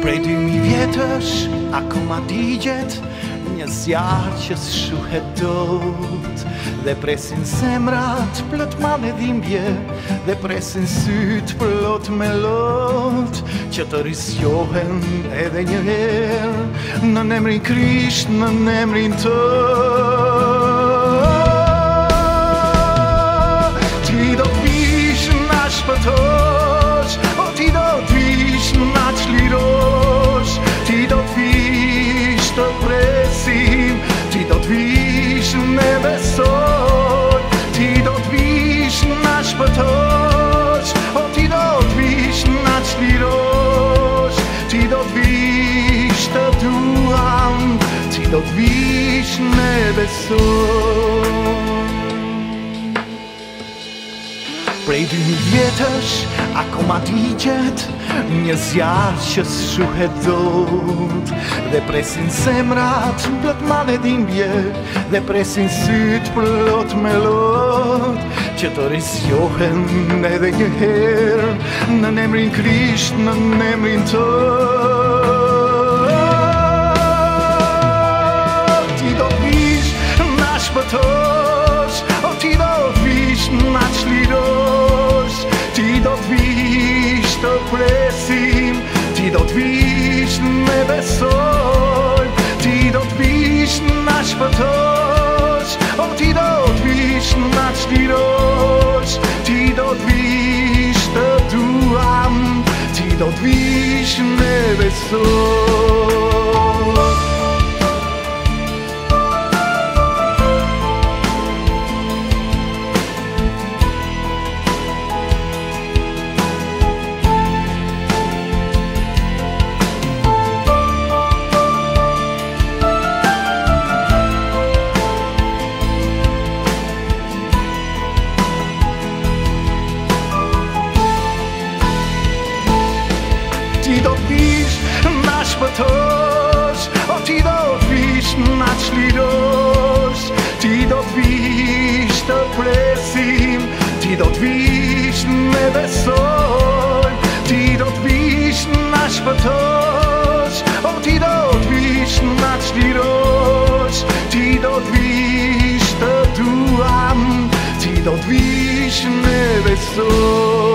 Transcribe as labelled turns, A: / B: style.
A: Prej dy mi vjetësh,
B: akoma digjet Një zjarë që së shuhet dot Dhe presin semrat, plët ma me dhimbje Dhe presin syt, plët me lot Që të rysjohen edhe një her
A: Në nemrin krisht, në nemrin tër do të vish me beson Prej dy një vjetësh,
B: ako ma t'i Një zjarë që s'shuhet dhut Dhe presin semrat plët ma dhe din Dhe presin syt,
A: plët me lot Që të rizjohen edhe njëherë Në nemrin krisht, në nemrin tër die dort do t'vishnë e besojnë Ti do t'vishnë na shpëtosh O ti do t'vishnë na qtirosh Die dort t'vishnë të duam Ti do t'vishnë e besojnë ti do pisz, nasz potoż O ti do pisz, nasz lidoż Ti do pisz, to plesim Ti do pisz, me Ti do pisz, nasz potoż O ti do Ti do pisz, to tuam Ti do pisz, me